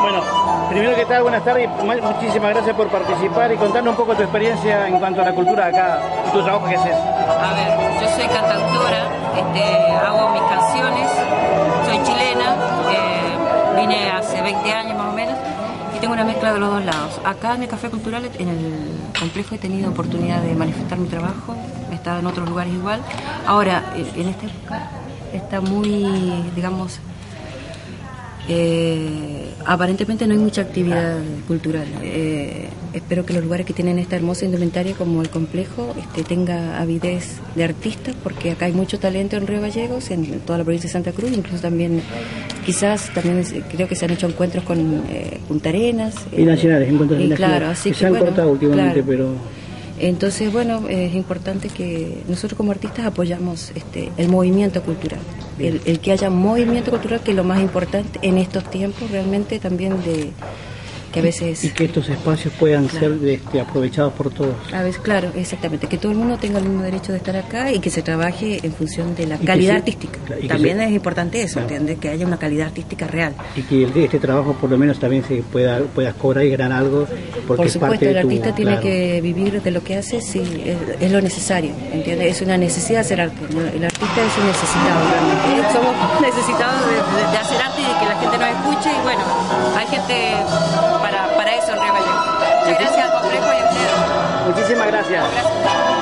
Bueno, primero que tal, buenas tardes muchísimas gracias por participar y contarnos un poco tu experiencia en cuanto a la cultura acá tu trabajo que haces. A ver, yo soy cantautora, este, hago mis canciones, soy chilena, eh, vine hace 20 años más o menos y tengo una mezcla de los dos lados. Acá en el Café Cultural, en el complejo, he tenido oportunidad de manifestar mi trabajo, he estado en otros lugares igual. Ahora, en esta época está muy, digamos, eh, aparentemente no hay mucha actividad cultural. Eh, espero que los lugares que tienen esta hermosa indumentaria como el complejo este, tenga avidez de artistas, porque acá hay mucho talento en Río Gallegos, en toda la provincia de Santa Cruz, incluso también, quizás también es- creo que se han hecho encuentros con eh, Punta Arenas. Y nacionales, encuentros y nacionales, claro, así que se han bueno, cortado últimamente, claro. pero... Entonces, bueno, es importante que nosotros como artistas apoyamos este, el movimiento cultural, el, el que haya movimiento cultural, que es lo más importante en estos tiempos realmente también de que a veces... Y que estos espacios puedan Claro. ser este, aprovechados por todos. A veces, claro, exactamente, que todo el mundo tenga el mismo derecho de estar acá y que se trabaje en función de la Y calidad se- artística. También se- es importante eso, Claro. ¿entiendes? Que haya una calidad artística real. Y que el- este trabajo por lo menos también se pueda puedas cobrar y ganar algo porque Por es supuesto, parte de el tu- artista tiene claro. que vivir de lo que hace, sí, es, es lo necesario, ¿entiendes? Es una necesidad hacer arte. El artista es un necesitado, realmente. Somos necesitados de, de- de hacer arte y de que la gente nos escuche y bueno, hay gente 谢谢